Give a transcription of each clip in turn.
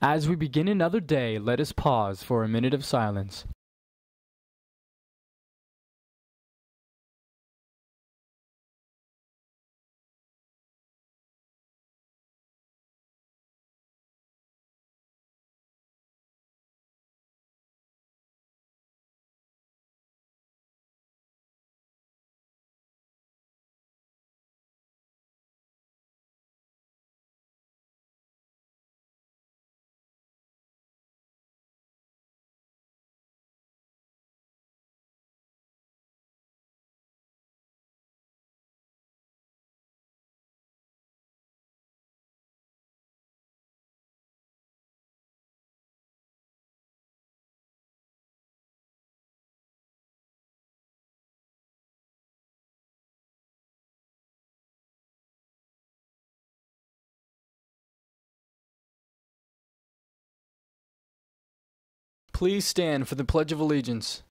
As we begin another day, let us pause for a minute of silence. Please stand for the Pledge of Allegiance.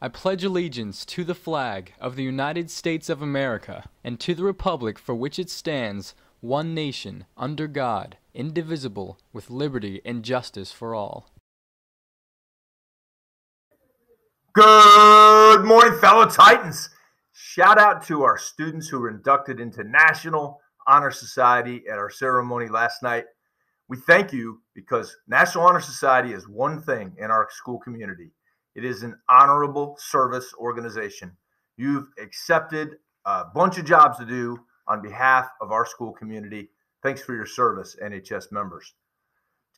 I pledge allegiance to the flag of the United States of America and to the republic for which it stands, one nation, under God, indivisible, with liberty and justice for all. Good morning, fellow Titans. Shout out to our students who were inducted into National Honor Society at our ceremony last night. We thank you because National Honor Society is one thing in our school community it is an honorable service organization. You've accepted a bunch of jobs to do on behalf of our school community. Thanks for your service, NHS members.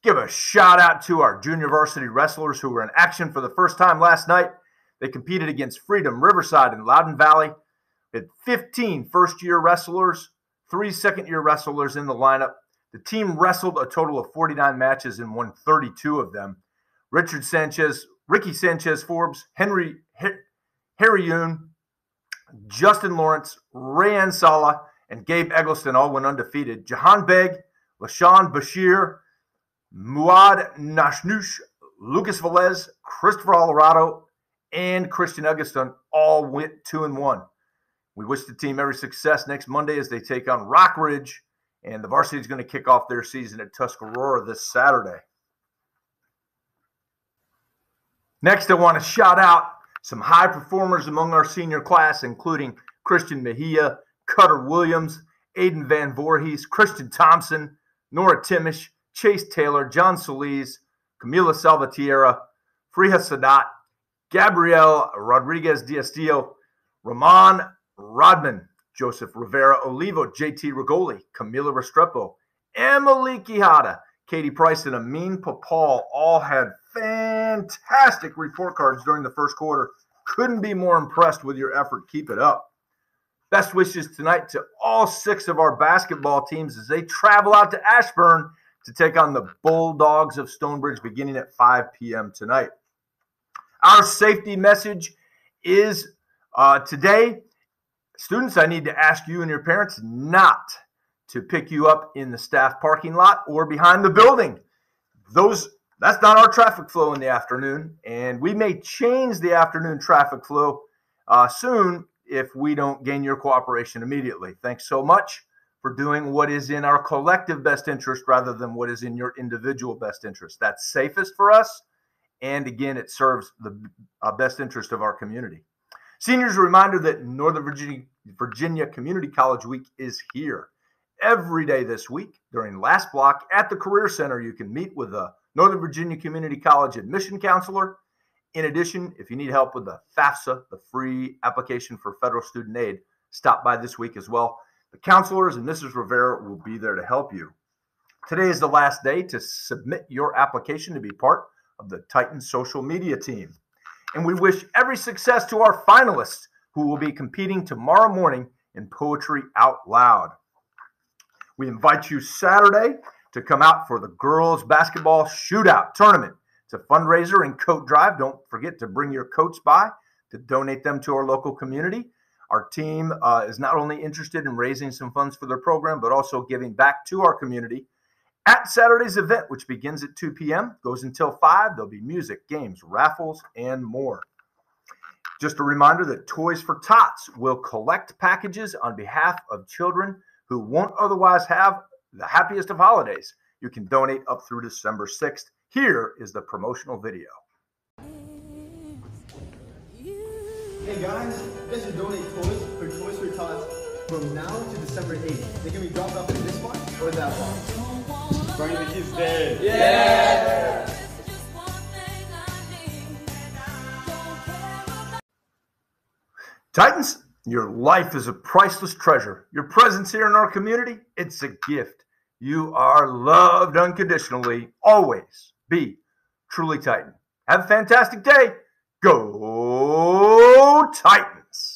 Give a shout out to our junior varsity wrestlers who were in action for the first time last night. They competed against Freedom, Riverside, and Loudoun Valley. We had 15 first year wrestlers, three second year wrestlers in the lineup. The team wrestled a total of 49 matches and won 32 of them. Richard Sanchez, Ricky Sanchez Forbes, Henry Harry Yoon, Justin Lawrence, Rayan Sala, and Gabe Eggleston all went undefeated. Jahan Beg, LaShawn Bashir, Muad Nashnush, Lucas Velez, Christopher Alvarado, and Christian Augustin all went two and one. We wish the team every success next Monday as they take on Rock Ridge and the varsity is going to kick off their season at Tuscarora this Saturday. Next, I want to shout out some high performers among our senior class, including Christian Mejia, Cutter Williams, Aiden Van Voorhees, Christian Thompson, Nora Timish, Chase Taylor, John Solis, Camila Salvatierra, Friha Sadat, Gabrielle Rodriguez Diastillo, Ramon Rodman, Joseph Rivera Olivo, JT Rigoli, Camila Restrepo, Emily Quijada, Katie Price, and Amin Papal all had fantastic report cards during the first quarter. Couldn't be more impressed with your effort. Keep it up. Best wishes tonight to all six of our basketball teams as they travel out to Ashburn to take on the Bulldogs of Stone Bridge beginning at 5 p.m. tonight. Our safety message is uh, today Students, I need to ask you and your parents not to pick you up in the staff parking lot or behind the building. Those that's not our traffic flow in the afternoon, and we may change the afternoon traffic flow uh, soon if we don't gain your cooperation immediately. Thanks so much for doing what is in our collective best interest rather than what is in your individual best interest. That's safest for us, and again, it serves the uh, best interest of our community. Seniors, a reminder that Northern Virginia, Virginia Community College Week is here. Every day this week during last block at the Career Center, you can meet with a Northern Virginia Community College admission counselor. In addition, if you need help with the FAFSA, the free application for federal student aid, stop by this week as well. The counselors and Mrs. Rivera will be there to help you. Today is the last day to submit your application to be part of the Titan social media team and we wish every success to our finalists who will be competing tomorrow morning in Poetry Out Loud. We invite you Saturday to come out for the girls basketball shootout tournament. It's a fundraiser and coat drive. Don't forget to bring your coats by to donate them to our local community. Our team uh, is not only interested in raising some funds for their program, but also giving back to our community at Saturday's event, which begins at 2 p.m., goes until 5, there'll be music, games, raffles, and more. Just a reminder that Toys for Tots will collect packages on behalf of children who won't otherwise have the happiest of holidays. You can donate up through December 6th. Here is the promotional video. Hey guys, you guys should donate toys for Toys for Tots from now to December 8th. They can be dropped off in this box or that box. Burning the Kids Day. Yeah! Titans, your life is a priceless treasure. Your presence here in our community, it's a gift. You are loved unconditionally. Always be truly Titan. Have a fantastic day. Go Titans!